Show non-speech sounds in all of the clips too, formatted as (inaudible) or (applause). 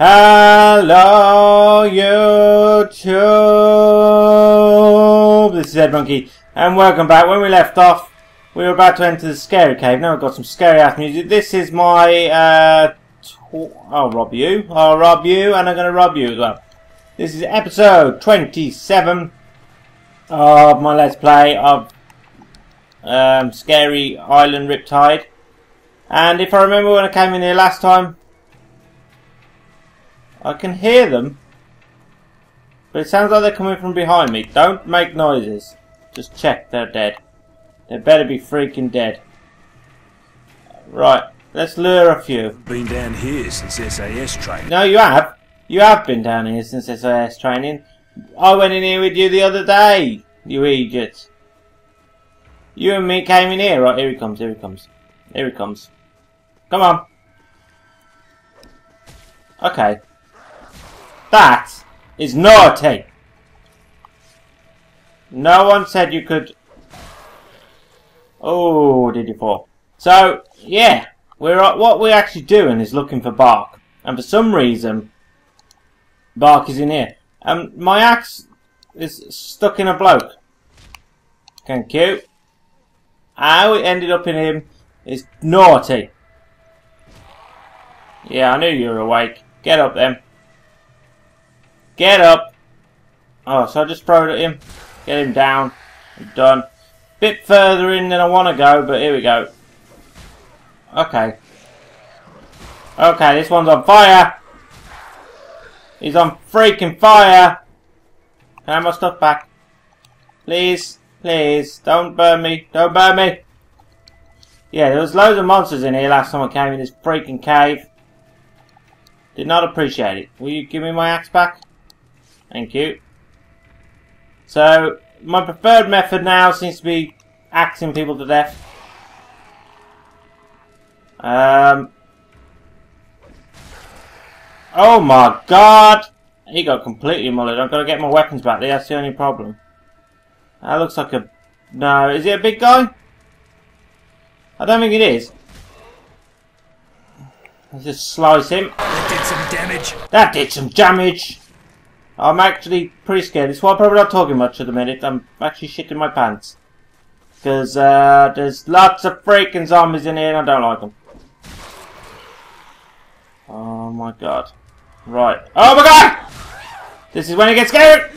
Hello YouTube! This is Ed Monkey and welcome back. When we left off, we were about to enter the scary cave. Now we've got some scary ass music. This is my, uh, I'll rob you. I'll rob you and I'm going to rob you as well. This is episode 27 of my Let's Play of um, Scary Island Riptide. And if I remember when I came in here last time, I can hear them. But it sounds like they're coming from behind me. Don't make noises. Just check they're dead. They better be freaking dead. Right, let's lure a few. Been down here since SAS training. No, you have. You have been down here since SAS training. I went in here with you the other day, you idiot. You and me came in here. Right, here he comes, here he comes. Here he comes. Come on. Okay. That is naughty. No one said you could... Oh, did you fall? So, yeah. We're uh, What we're actually doing is looking for bark. And for some reason, bark is in here. And my axe is stuck in a bloke. Thank you. How it ended up in him is naughty. Yeah, I knew you were awake. Get up then. Get up. Oh, so I just throw it at him. Get him down. I'm done. Bit further in than I want to go, but here we go. Okay. Okay, this one's on fire. He's on freaking fire. Can I have my stuff back? Please, please, don't burn me. Don't burn me. Yeah, there was loads of monsters in here last time I came in this freaking cave. Did not appreciate it. Will you give me my axe back? Thank you. So, my preferred method now seems to be axing people to death. Um. Oh my god! He got completely mullered. I've got to get my weapons back there. That's the only problem. That looks like a... No, is it a big guy? I don't think it is. Let's just slice him. That did some damage. That did some damage! I'm actually pretty scared. It's why I'm probably not talking much at the minute. I'm actually shitting my pants. Because uh, there's lots of freaking zombies in here and I don't like them. Oh my god. Right. Oh my god! This is when it gets scary!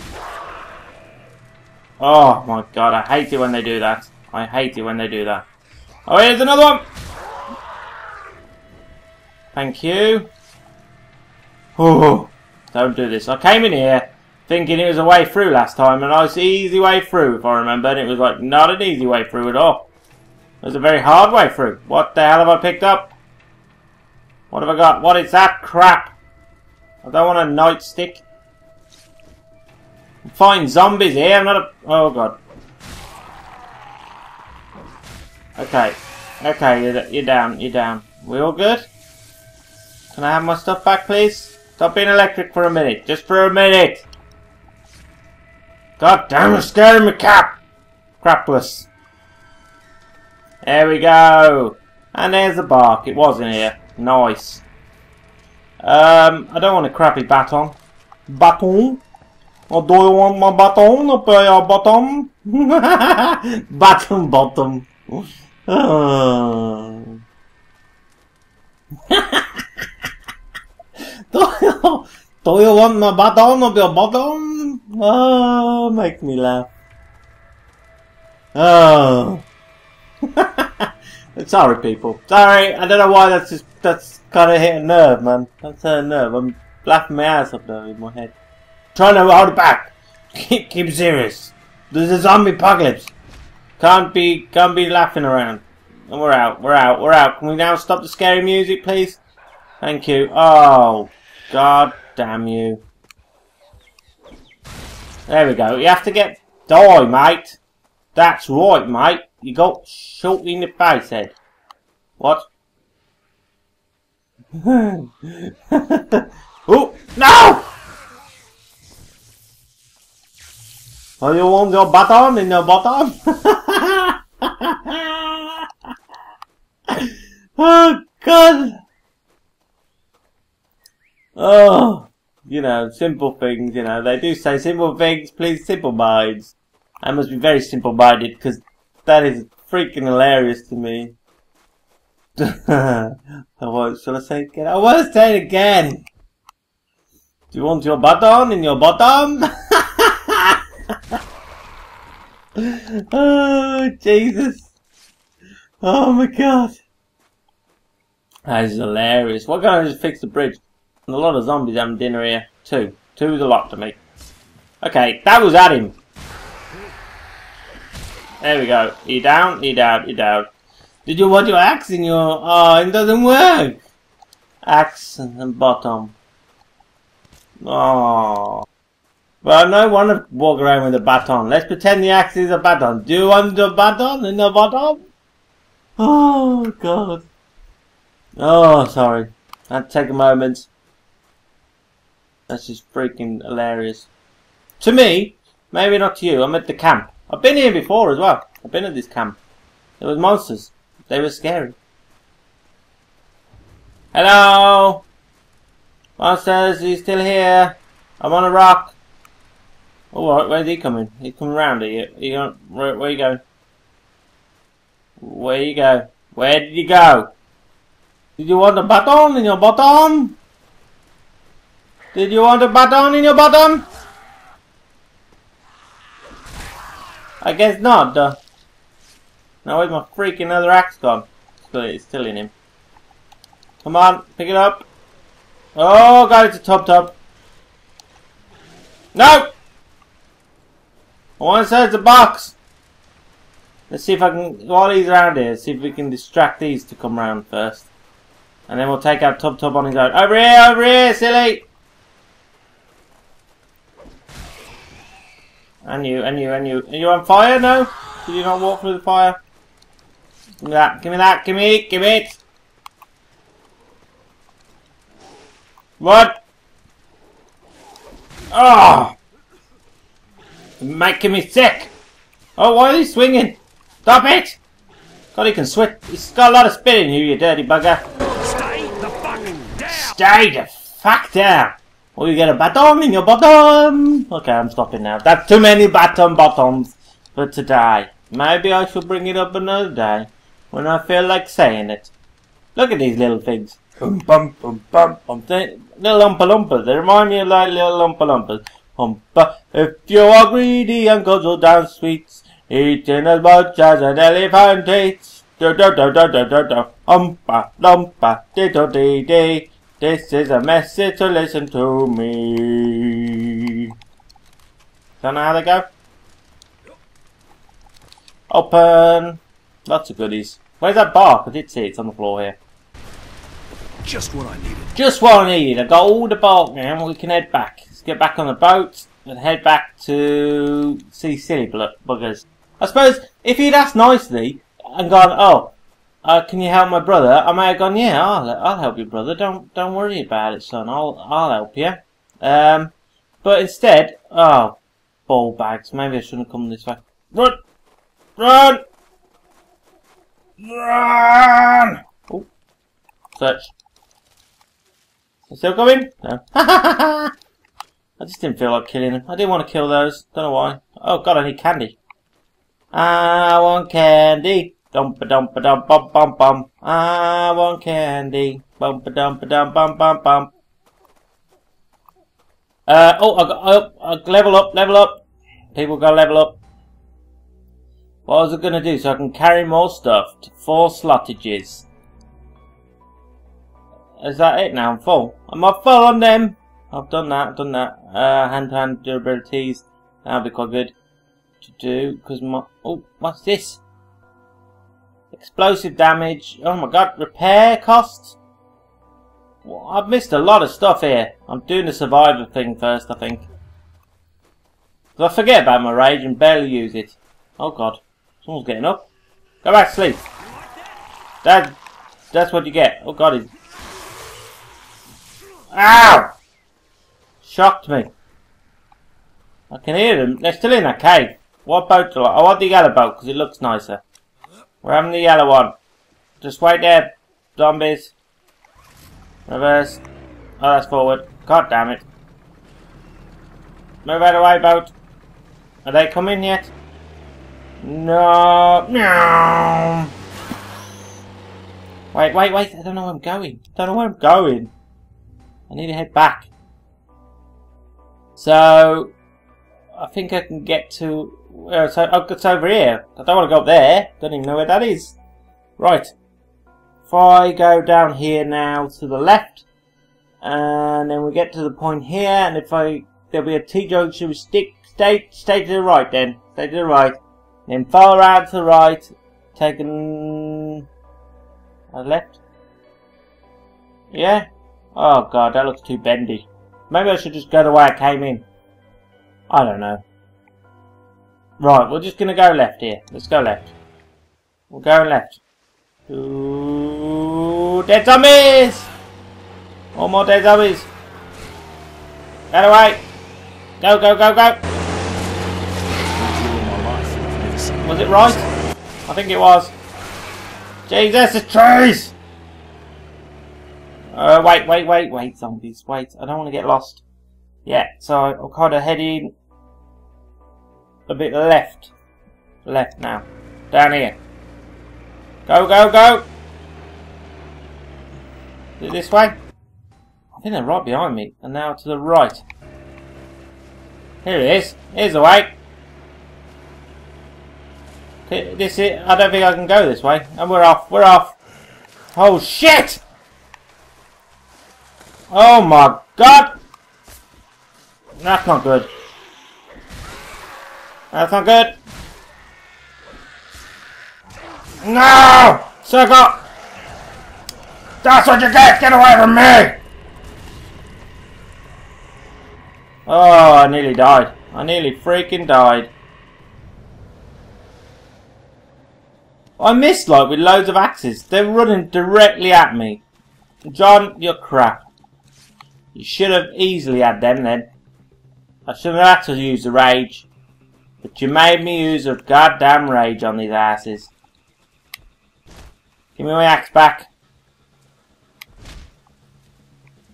Oh my god, I hate it when they do that. I hate it when they do that. Oh, here's another one! Thank you. Oh. Don't do this. I came in here thinking it was a way through last time, a nice easy way through, if I remember, and it was like not an easy way through at all. It was a very hard way through. What the hell have I picked up? What have I got? What is that crap? I don't want a nightstick. Find zombies here. I'm not a. Oh god. Okay. Okay, you're, you're down. You're down. We all good? Can I have my stuff back, please? Stop being electric for a minute. Just for a minute. God damn it, scaring me cap. Crapless. There we go. And there's the bark. It was in here. Nice. Um, I don't want a crappy baton. Baton? Or do you want my baton up your bottom? baton (laughs) bottom. Oh. (laughs) (laughs) do, you, do you want my bottom of your bottom? Oh, make me laugh. Oh. Sorry, people. Sorry, I don't know why that's just, that's kind of hit a nerve, man. That's hit a nerve. I'm laughing my ass off there in my head. Trying to hold it back. Keep, keep serious. There's a zombie apocalypse. Can't be, can't be laughing around. And we're out, we're out, we're out. Can we now stop the scary music, please? Thank you. Oh, God damn you. There we go. You have to get... Die, mate. That's right, mate. You got shot in the face, head. What? (laughs) oh, no! Oh, you want your bottom in your bottom? (laughs) oh, God! Oh, you know, simple things, you know. They do say simple things, please, simple minds. I must be very simple minded because that is freaking hilarious to me. (laughs) what shall I say again? I want to say it again. Do you want your button in your bottom? (laughs) oh, Jesus. Oh my god. That is hilarious. Why can't I just fix the bridge? And a lot of zombies having dinner here. Two. Two is a lot to me. Okay, that was at him. There we go. You down? You down? You down? Did you want your axe in your... Oh, it doesn't work! Axe and bottom. Oh. Well, no one to walk around with a baton. Let's pretend the axe is a baton. Do you want the baton in the bottom? Oh, God. Oh, sorry. I had to take a moment. That's just freaking hilarious. To me, maybe not to you, I'm at the camp. I've been here before as well. I've been at this camp. There was monsters. They were scary. Hello? Monsters, are you still here? I'm on a rock. Oh, where's he coming? He's coming round, are you? Are you going, where, where you going? Where you go? Where did you go? Did you want a button in your bottom? Did you want a button in your bottom? I guess not, duh. Now where's my freaking other axe gone? It's still in him. Come on, pick it up. Oh god, it's a top top. No! I want to it's a box. Let's see if I can, while he's around here, see if we can distract these to come round first. And then we'll take out Tub Tub on his own. Over here, over here, silly! And you, and you, and you. Are you on fire? No? Did you not walk through the fire? Give me that, give me that, give me, give me it! What? Oh! Making me sick! Oh, why are you swinging? Stop it! God, he can switch. He's got a lot of spit in you, you dirty bugger. Stay the fuck down! Stay the fuck down! Or you get a baton in your bottom! Okay, I'm stopping now. That's too many baton bottoms for today. Maybe I should bring it up another day when I feel like saying it. Look at these little things. Bum bum bum bum. They, little Oompa Loompas. They remind me of like little Oompa Loompas. Oompa. If you are greedy and guzzle down sweets, eating as much as an elephant eats. Da da da da da da da. Oompa Loompa. Diddle dee dee. This is a message to listen to me. Don't know how they go? Open. Lots of goodies. Where's that bark? I did see it. It's on the floor here. Just what I needed. Just what I needed. I got all the bark now we can head back. Let's get back on the boat and head back to see silly buggers. I suppose if he'd asked nicely and gone, oh, uh, can you help my brother? I might have gone, yeah, I'll, I'll help you, brother. Don't don't worry about it, son. I'll I'll help you. Um, but instead, oh, ball bags. Maybe I shouldn't have come this way. Run, run, run. Oh, search. Still coming? No. (laughs) I just didn't feel like killing him. I didn't want to kill those. Don't know why. Oh god, I need candy. I want candy. Dum ba dum dum bum bum bum. I want candy. Bum ba dum dum bum bum bum. Uh oh, I got oh, I level up, level up. People got level up. What was I gonna do so I can carry more stuff to four slottages? Is that it now? I'm full. Am full on them? I've done that, I've done that. Uh, hand-to-hand durabilities. That'll be quite good to do, because my... Oh, what's this? Explosive damage. Oh my god, repair costs? Well, I've missed a lot of stuff here. I'm doing the survivor thing first, I think. Because I forget about my rage and barely use it. Oh god. Someone's getting up. Go back to sleep. That, that's what you get. Oh god, he's... Ow! Shocked me. I can hear them. They're still in that cave. What boat do I... Oh, I want the yellow boat because it looks nicer. We're having the yellow one. Just wait there, zombies. Reverse. Oh, that's forward. God damn it. Move out of the way, boat. Are they coming yet? No. No. Wait, wait, wait. I don't know where I'm going. I don't know where I'm going. I need to head back. So, I think I can get to... Uh, so, it's over here. I don't want to go up there. Don't even know where that is. Right. If I go down here now to the left, and then we get to the point here, and if I... There'll be a T-junction with stick... Stay, stay to the right then. Stay to the right. Then follow around to the right. Taking... A left? Yeah? Oh god, that looks too bendy. Maybe I should just go the way I came in. I don't know. Right, we're just gonna go left here. Let's go left. We're going left. Ooh, dead zombies! One more dead zombies. Get away! Go, go, go, go! Was it right? I think it was. Jesus, the trees! Uh, wait, wait, wait, wait, zombies, wait. I don't want to get lost. Yeah, so I'm kind of heading a bit left. Left now. Down here. Go, go, go! Is it this way? I think they're right behind me. And now to the right. Here it is. Here's the way. This is, I don't think I can go this way. And we're off. We're off. Oh shit! Oh my god! That's not good. That's not good. No! Circle! That's what you get! Get away from me! Oh, I nearly died. I nearly freaking died. I missed like with loads of axes. They're running directly at me. John, you're crap. You should have easily had them then. I shouldn't have had to use the rage. But you made me use a goddamn rage on these asses. Give me my axe back.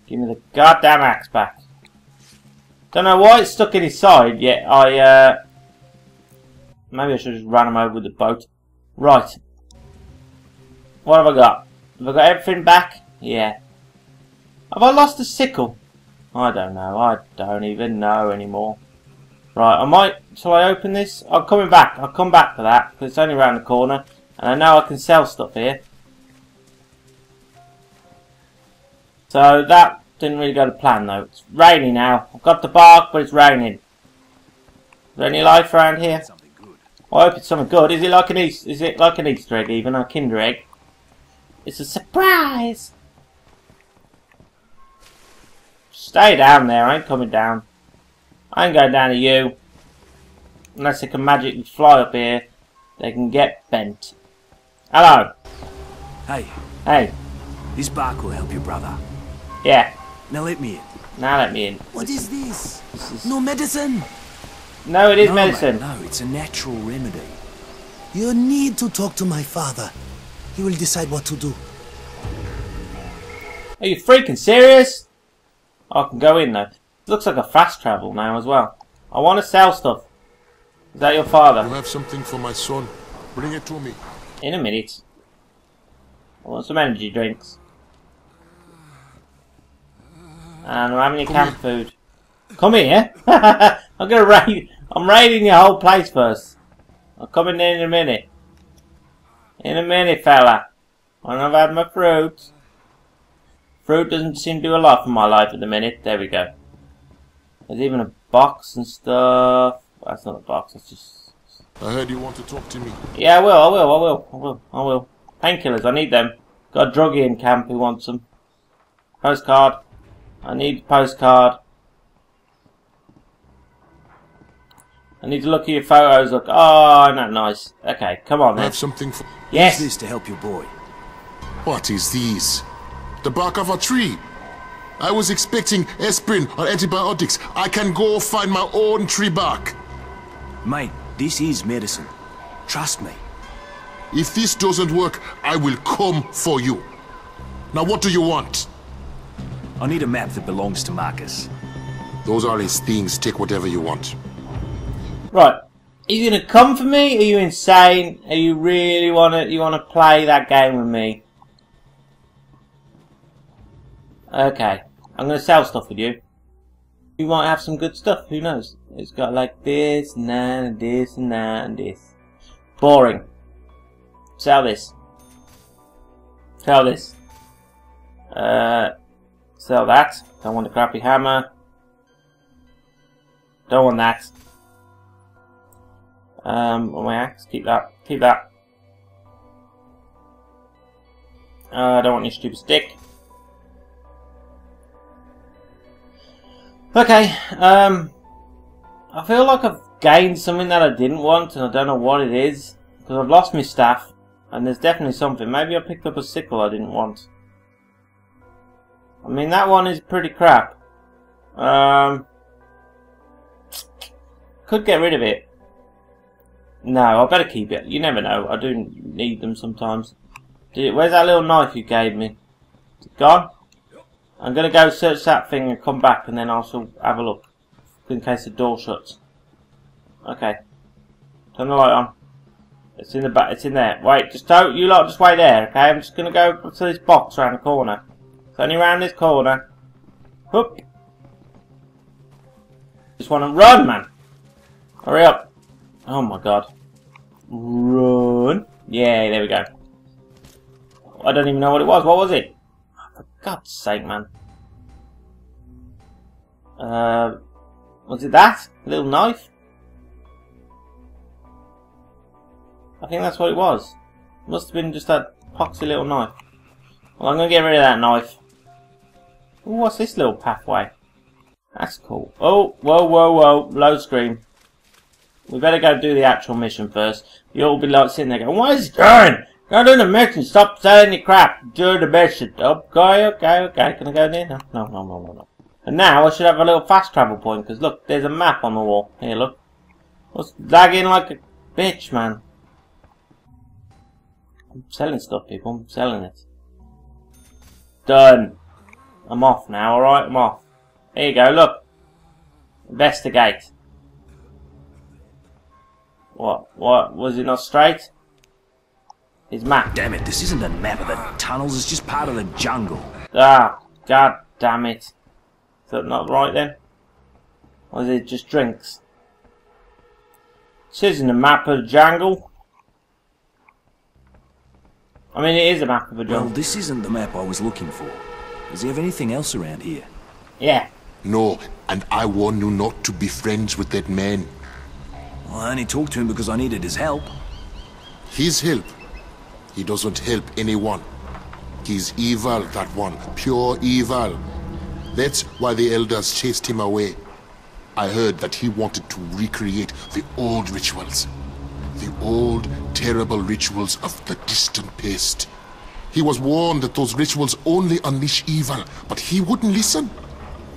Give me the goddamn axe back. Don't know why it's stuck in his side, yet I, uh... Maybe I should just run him over with the boat. Right. What have I got? Have I got everything back? Yeah. Have I lost the sickle? I don't know. I don't even know anymore. Right, I might... Shall I open this? I'm coming back. I'll come back for that, because it's only around the corner. And I know I can sell stuff here. So that didn't really go to plan though. It's raining now. I've got the bark, but it's raining. Is there any life around here? I hope it's something good. Is it like an Easter, is it like an Easter egg even, a Kinder egg? It's a surprise! Stay down there, I ain't coming down. I ain't going down to you. Unless they can magically fly up here, they can get bent. Hello. Hey. Hey. This bark will help you, brother. Yeah. Now let me in. Now let me in. What is this? This is... No medicine? No, it is no, medicine. Man, no, it's a natural remedy. You need to talk to my father. He will decide what to do. Are you freaking serious? I can go in though. Looks like a fast travel now as well. I want to sell stuff. Is that your father? You have something for my son. Bring it to me. In a minute. I want some energy drinks. And I'm having your camp food. Come here. (laughs) I'm gonna raid. I'm raiding your whole place first. I'm coming in in a minute. In a minute, fella. When I've had my fruit. Fruit doesn't seem to do a lot for my life at the minute. There we go. There's even a box and stuff. That's not a box. That's just. I heard you want to talk to me. Yeah, I will. I will. I will. I will. I will. Painkillers. I need them. Got a druggie in camp who wants them. Postcard. I need a postcard. I need to look at your photos. Look, oh, not nice. Okay, come on I then. have something for. Yes. Use this to help your boy. What is these? The bark of a tree. I was expecting aspirin or antibiotics. I can go find my own tree bark. Mate, this is medicine. Trust me. If this doesn't work, I will come for you. Now, what do you want? I need a map that belongs to Marcus. Those are his things. Take whatever you want. Right. Are you gonna come for me? Are you insane? Are you really wanna you wanna play that game with me? Okay. I'm gonna sell stuff with you. You might have some good stuff, who knows? It's got like this and that and this and that and this. Boring. Sell this. Sell this. Uh sell that. Don't want the crappy hammer. Don't want that. Um, on my axe, keep that, keep that. Uh, I don't want your stupid stick. Okay, um, I feel like I've gained something that I didn't want, and I don't know what it is. Because I've lost my staff, and there's definitely something. Maybe I picked up a sickle I didn't want. I mean, that one is pretty crap. Um, could get rid of it. No, I better keep it. You never know. I do need them sometimes. Where's that little knife you gave me? Is it gone? I'm going to go search that thing and come back and then I'll have a look. In case the door shuts. Okay. Turn the light on. It's in the back. It's in there. Wait, just don't. You lot just wait there, okay? I'm just going to go to this box around the corner. It's only around this corner. Whoop. Just want to run, man. Hurry up. Oh my god. Run. Yeah, there we go. I don't even know what it was. What was it? God's sake, man. Uh, was it that? A little knife? I think that's what it was. It Must have been just that poxy little knife. Well, I'm going to get rid of that knife. Ooh, what's this little pathway? That's cool. Oh, whoa, whoa, whoa. Load screen. We better go do the actual mission first. You'll be like sitting there going, What is he doing? Do the mission. Stop saying your crap. Do the mission. Oh, okay, okay, okay. Can I go there? No, no, no, no, no. no. And now I should have a little fast travel point because look, there's a map on the wall. Here, look. What's lagging like a bitch, man? I'm selling stuff, people. I'm selling it. Done. I'm off now, alright? I'm off. Here you go, look. Investigate. What? What? Was it not straight? His map. Damn it, this isn't a map of the tunnels, it's just part of the jungle. Ah, god damn it. Is that not right then? Or is it just drinks? This isn't a map of the jungle. I mean, it is a map of a jungle. Well, this isn't the map I was looking for. Does he have anything else around here? Yeah. No, and I warn you not to be friends with that man. Well, I only talked to him because I needed his help. His help? He doesn't help anyone. He's evil, that one. Pure evil. That's why the elders chased him away. I heard that he wanted to recreate the old rituals. The old, terrible rituals of the distant past. He was warned that those rituals only unleash evil, but he wouldn't listen.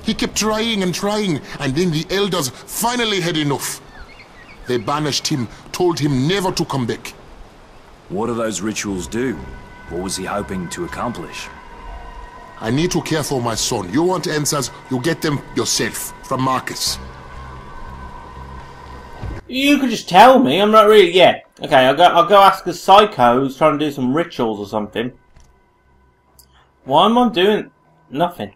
He kept trying and trying, and then the elders finally had enough. They banished him, told him never to come back. What do those rituals do? What was he hoping to accomplish? I need to care for my son. You want answers, you get them yourself, from Marcus. You could just tell me. I'm not really. Yeah. Okay. I'll go. I'll go ask a psycho who's trying to do some rituals or something. Why am I doing nothing?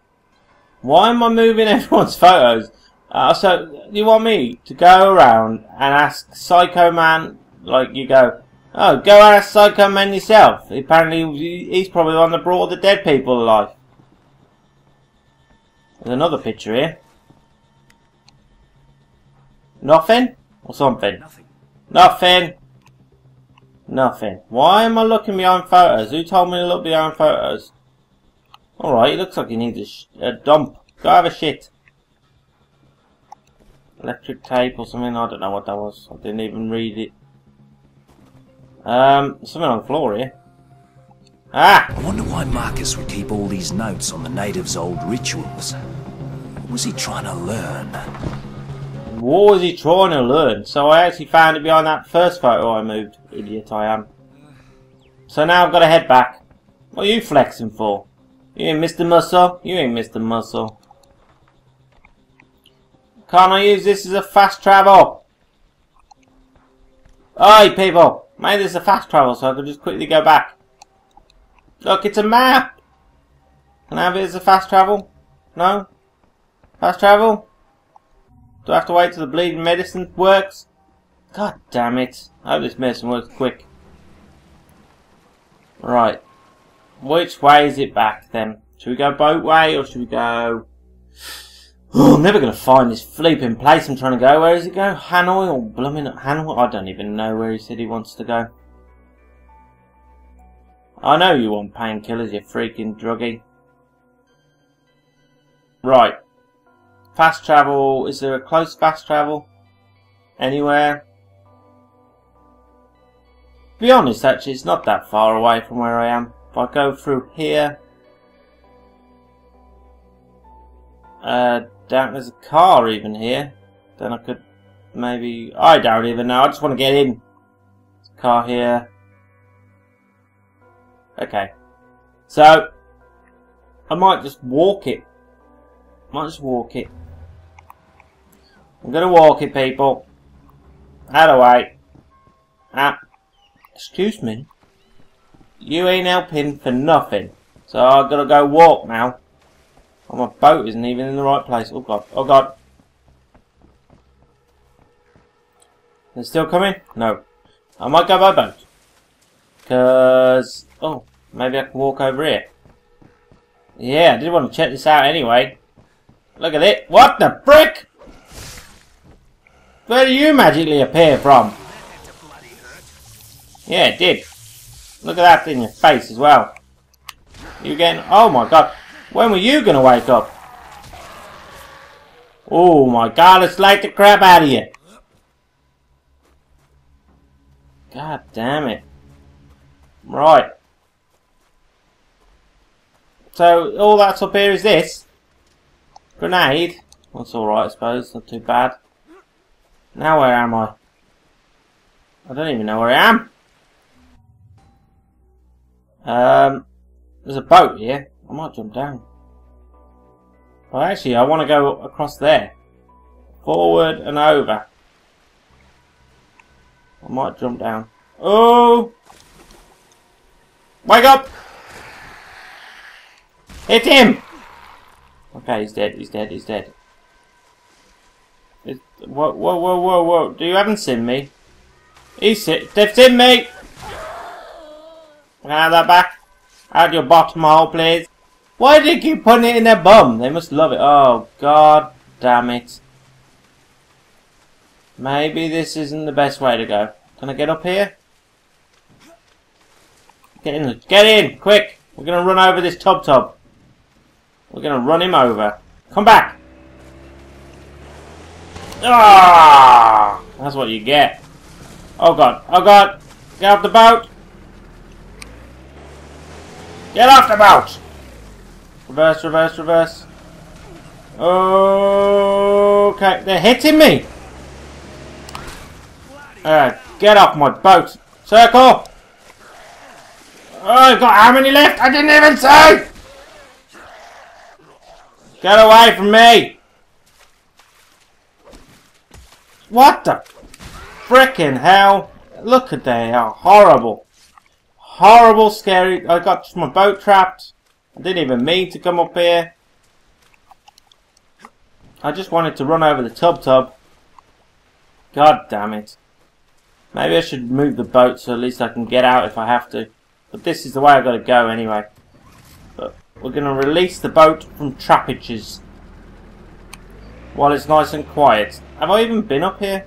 Why am I moving (laughs) everyone's photos? Uh, so you want me to go around and ask Psycho Man? Like you go. Oh, go ask Psycho Man yourself. Apparently, he's probably the one that brought all the dead people alive. There's another picture here. Nothing? Or something? Nothing. Nothing. Nothing. Why am I looking behind photos? Who told me to look behind photos? Alright, it looks like he needs a, a dump. Go have a shit. Electric tape or something, I don't know what that was. I didn't even read it. Um, something on the floor here. Ah! I wonder why Marcus would keep all these notes on the natives' old rituals. What was he trying to learn? What was he trying to learn? So I actually found it behind that first photo I moved. Idiot I am. So now I've got to head back. What are you flexing for? You ain't Mr. Muscle. You ain't Mr. Muscle. Can't I use this as a fast travel? Oi, people! Maybe this is a fast travel so I can just quickly go back. Look, it's a map! Can I have it as a fast travel? No? Fast travel? Do I have to wait till the bleeding medicine works? God damn it. I hope this medicine works quick. Right. Which way is it back then? Should we go boat way or should we go... Oh, I'm never going to find this flipping place I'm trying to go. Where does it go? Hanoi or blooming Hanoi? I don't even know where he said he wants to go. I know you want painkillers, you freaking druggie. Right. Fast travel. Is there a close fast travel? Anywhere? To be honest, actually, it's not that far away from where I am. If I go through here... Uh, down, there's a car even here. Then I could maybe... I don't even know. I just want to get in. Car here. Okay. So, I might just walk it. I Might just walk it. I'm gonna walk it, people. Out of way. Ah. Excuse me. You ain't helping for nothing. So I've got to go walk now. Oh, my boat isn't even in the right place. Oh god. Oh god. They're still coming? No. I might go by boat. Because... Oh, maybe I can walk over here. Yeah, I did want to check this out anyway. Look at it. What the frick? Where do you magically appear from? Yeah, it did. Look at that in your face as well. You getting... Oh my god. When were you to wake up? Oh my god, let's light the crap out of you. God damn it. Right. So, all that's up here is this. Grenade. That's alright, I suppose. Not too bad. Now where am I? I don't even know where I am. Um, there's a boat here. I might jump down. Well, actually, I want to go across there. Forward and over. I might jump down. Oh! Wake up! Hit him! Okay, he's dead, he's dead, he's dead. Whoa, whoa, whoa, whoa, whoa. Do you haven't seen me? He's hit. They've seen me! Can I have that back? Out your bottom hole, please. Why do they keep putting it in their bum? They must love it. Oh, god damn it. Maybe this isn't the best way to go. Can I get up here? Get in. Get in! Quick! We're going to run over this tub tub. We're going to run him over. Come back! Ah! That's what you get. Oh god. Oh god! Get off the boat! Get off the boat! Reverse, reverse, reverse. Okay, they're hitting me! Uh, get off my boat! Circle! Oh, I've got how many left? I didn't even say! Get away from me! What the frickin' hell? Look at they are horrible horrible, scary. I got my boat trapped. I didn't even mean to come up here. I just wanted to run over the tub tub. God damn it. Maybe I should move the boat so at least I can get out if I have to. But this is the way I've got to go anyway. But we're going to release the boat from trappages. While it's nice and quiet. Have I even been up here?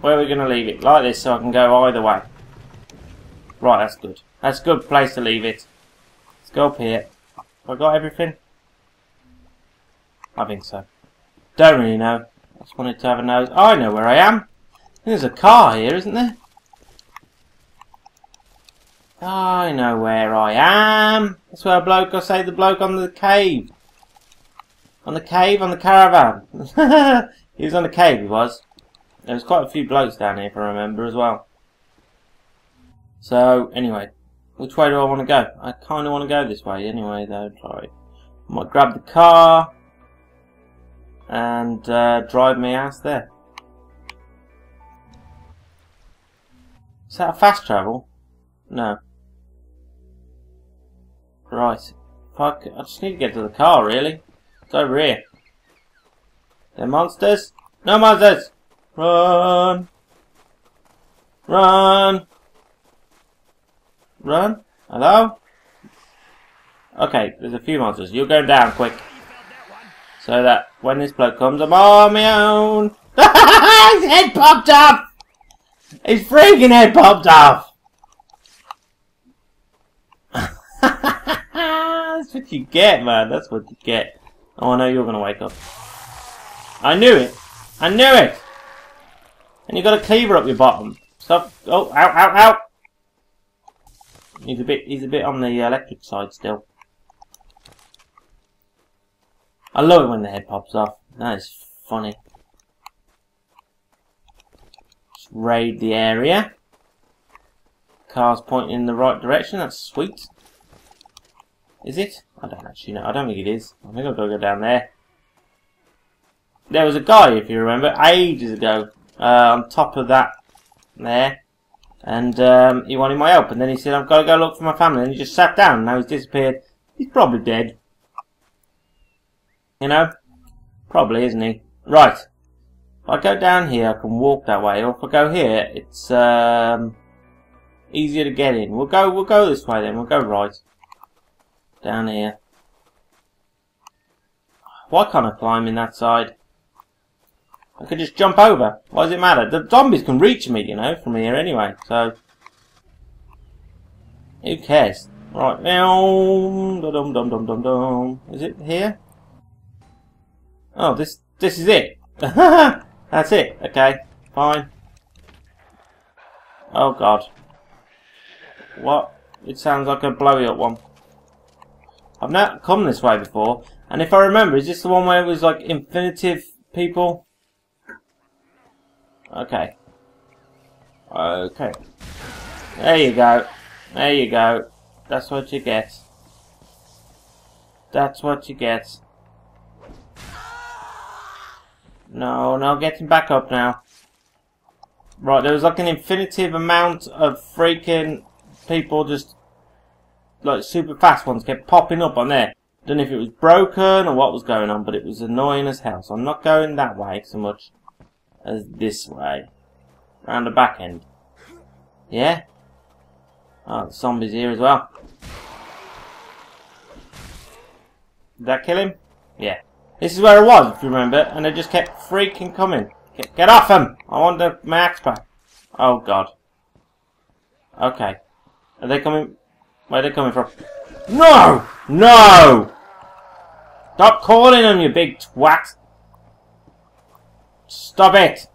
Where are we going to leave it? Like this so I can go either way. Right, that's good. That's a good place to leave it. Let's go up here. Have I got everything? I think so. Don't really know. I just wanted to have a nose. Oh, I know where I am. There's a car here, isn't there? I know where I am. That's where a bloke, I say the bloke on the cave. On the cave, on the caravan. (laughs) he was on the cave, he was. There was quite a few blokes down here, if I remember, as well. So, anyway, Which way do I want to go? I kind of want to go this way anyway, though. Try. I might grab the car and uh, drive me ass there. Is that a fast travel? No. Right. Fuck, I, I just need to get to the car, really. It's over here. They're monsters? No monsters! Run! Run! Run? Hello? Okay, there's a few monsters. You're going down quick. So that when this bloke comes, I'm on my own. (laughs) His head popped off! His freaking head popped off! (laughs) That's what you get, man. That's what you get. Oh, I know you're gonna wake up. I knew it! I knew it! And you got a cleaver up your bottom. Stop. Oh, ow, ow, ow! He's a bit, he's a bit on the electric side still. I love it when the head pops off. That is funny. Raid the area. Car's pointing in the right direction. That's sweet. Is it? I don't actually know. I don't think it is. I think I've got to go down there. There was a guy, if you remember, ages ago, uh, on top of that there. And um, he wanted my help. And then he said, I've got to go look for my family. And he just sat down. Now he's disappeared. He's probably dead. You know? Probably, isn't he? Right. If I go down here, I can walk that way. Or if I go here, it's um, easier to get in. We'll go, we'll go this way then. We'll go right. Down here. Why can't I climb in that side? I could just jump over. Why does it matter? The zombies can reach me, you know, from here anyway. So, who cares? Right now, dum dum dum dum dum. Is it here? Oh, this this is it. (laughs) That's it. Okay, fine. Oh God. What? It sounds like a blowy up one. I've not come this way before, and if I remember, is this the one where it was like infinitive people? Okay. Okay. There you go. There you go. That's what you get. That's what you get. No, no, getting back up now. Right, there was like an infinitive amount of freaking people just like super fast ones kept popping up on there. Don't know if it was broken or what was going on, but it was annoying as hell. So I'm not going that way so much as this way. Round the back end. Yeah? Oh, the zombies here as well. Did that kill him? Yeah. This is where I was, if you remember, and they just kept freaking coming. Get, get off him! I want the, my axe back. Oh god. Okay. Are they coming? Where are they coming from? No! No! Stop calling them, you big twat! Stop it!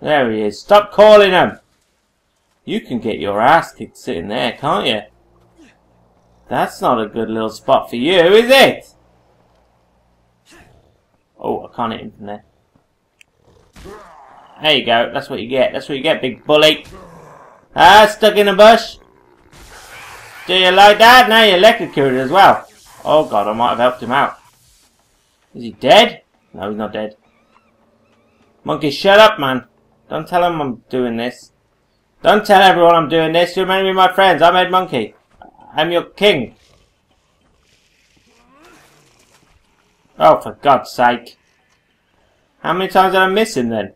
There he is. Stop calling him! You can get your ass kicked sitting there, can't you? That's not a good little spot for you, is it? Oh, I can't hit him from there. There you go. That's what you get. That's what you get, big bully. Ah, stuck in a bush. Do you like that? Now you're electrocuted as well. Oh god, I might have helped him out. Is he dead? No, he's not dead. Monkey, shut up, man. Don't tell him I'm doing this. Don't tell everyone I'm doing this. You're meant be my friends. I'm Ed Monkey. I'm your king. Oh, for God's sake. How many times did I miss him then?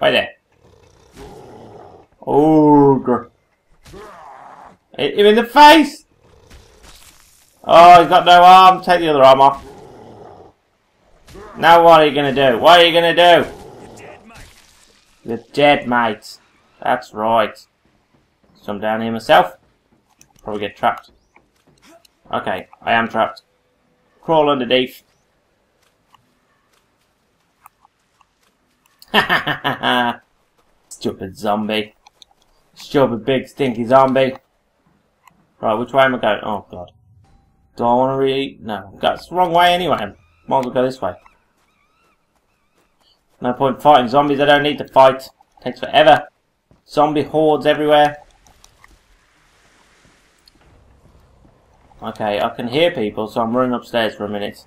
Right there. Oh, Hit him in the face! Oh, he's got no arm. Take the other arm off. Now what are you to do? What are you to do? You're dead, mate. That's right. I'm down here myself. Probably get trapped. Okay, I am trapped. Crawl underneath. (laughs) Stupid zombie. Stupid big stinky zombie. Right, which way am I going? Oh god. Do I want to really... No, that's the wrong way anyway. Might as well go this way. No point fighting zombies, I don't need to fight. Takes forever. Zombie hordes everywhere. Okay, I can hear people, so I'm running upstairs for a minute.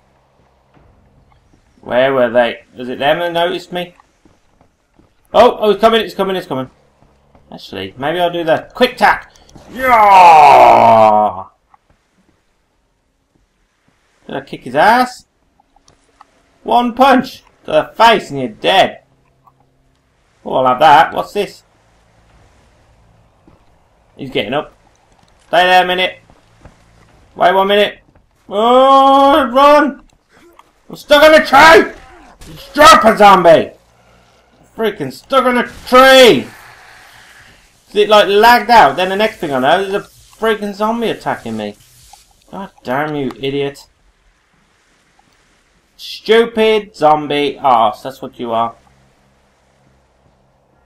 Where were they? Was it them that noticed me? Oh, oh, it's coming, it's coming, it's coming. Actually, maybe I'll do the quick tack. Yeah! Did I kick his ass? One punch to the face and you're dead. Oh, I'll have that. What's this? He's getting up. Stay there a minute. Wait one minute. Oh, run! I'm stuck in a tree! Drop a zombie! Freaking stuck on a tree! Is it like lagged out? Then the next thing I know, there's a freaking zombie attacking me. God damn you, idiot. Stupid zombie arse, that's what you are.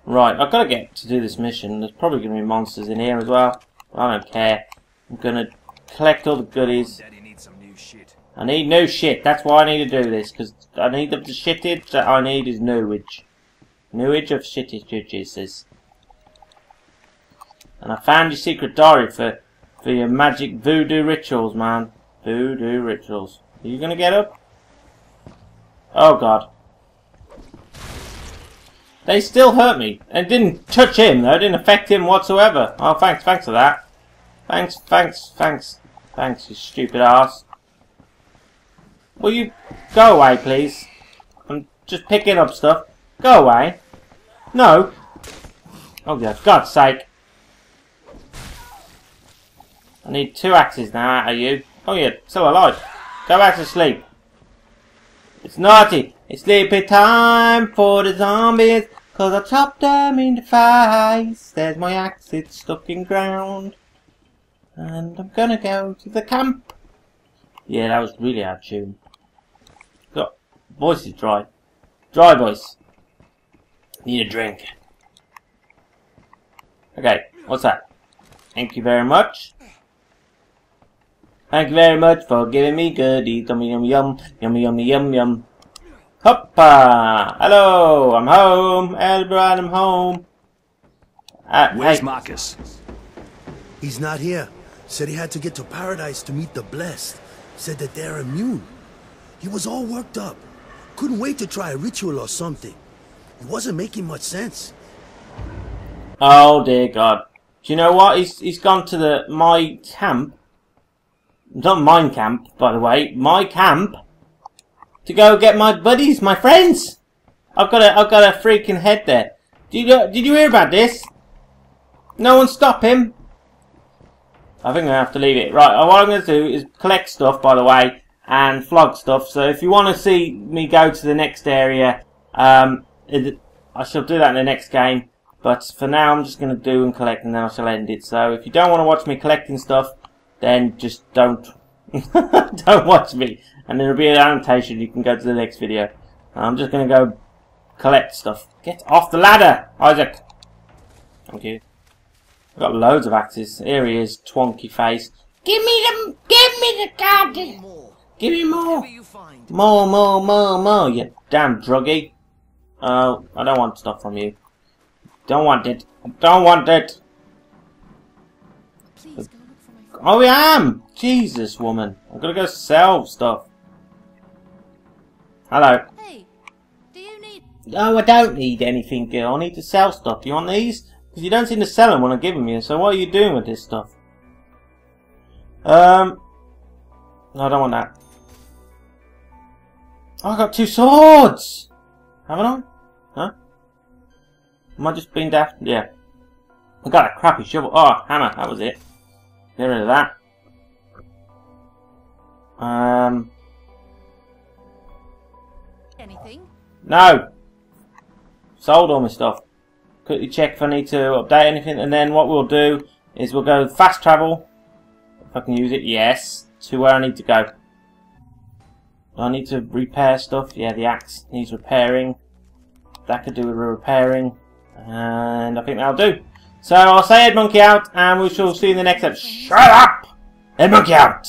Right, I've got to get to do this mission. There's probably going to be monsters in here as well. I don't care. I'm going to collect all the goodies. Daddy needs some new shit. I need new shit. That's why I need to do this. Because I need the, the that I need is newage. Newage of shitages. And I found your secret diary for, for your magic voodoo rituals, man. Voodoo rituals. Are you going to get up? Oh, God. They still hurt me. And didn't touch him, though. It didn't affect him whatsoever. Oh, thanks. Thanks for that. Thanks, thanks, thanks. Thanks, you stupid ass. Will you go away, please? I'm just picking up stuff. Go away. No. Oh, for God's sake. I need two axes now out of you. Oh, yeah, still alive. Go back to sleep. It's naughty. It's sleepy time for the zombies. Cause I chopped them in the face. There's my axe, it's stuck in ground. And I'm gonna go to the camp. Yeah, that was really out tune. Got voice is dry. Dry voice. Need a drink. Okay, what's that? Thank you very much. Thank you very much for giving me goodies. Yum yum yum yum yum yum yum. Hoppa! Hello, I'm home. Elbrad, I'm home. Uh, Where's hey, Marcus? He's not here. Said he had to get to paradise to meet the blessed. Said that they're immune. He was all worked up. Couldn't wait to try a ritual or something. It wasn't making much sense. Oh dear God! Do you know what? He's he's gone to the my camp. Not mine camp, by the way. My camp to go get my buddies, my friends. I've got a I've got a freaking head there. Did you did you hear about this? No one stop him. I think I have to leave it. Right, what I'm going to do is collect stuff, by the way, and flog stuff. So if you want to see me go to the next area, um, it, I shall do that in the next game. But for now, I'm just going to do and collect, and then I shall end it. So if you don't want to watch me collecting stuff, then just don't (laughs) don't watch me. And there'll be an annotation. You can go to the next video. I'm just going to go collect stuff. Get off the ladder, Isaac. Thank you. I've got loads of axes. Here he is, twonky face. Give me them, give me the card. Give me more. More, more, more, more, you damn druggie. Oh, I don't want stuff from you. Don't want it. Don't want it. Oh, I am! Jesus, woman. I'm gonna go sell stuff. Hello. Hey, do you need... No, I don't need anything, girl. I need to sell stuff. You want these? Because you don't seem to sell them when I give them you. So what are you doing with this stuff? Um, no, I don't want that. Oh, I got two swords! Haven't I? Huh? Am I just being daft? Yeah. I got a crappy shovel. Oh, hammer. That was it. Get rid of that. Um, Anything? no. Sold all my stuff. Quickly check if I need to update anything, and then what we'll do is we'll go fast travel. If I can use it, yes. To where I need to go. I need to repair stuff. Yeah, the axe needs repairing. That could do with repairing. And I think that'll do. So I'll say Ed Monkey out, and we shall see you in the next episode. Shut up! Ed Monkey out!